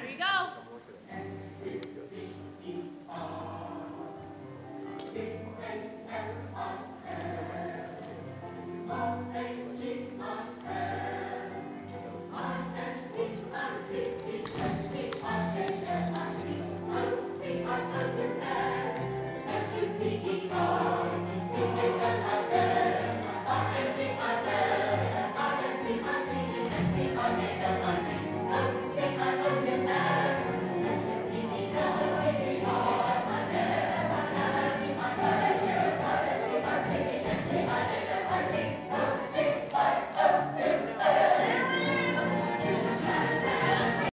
Here you go.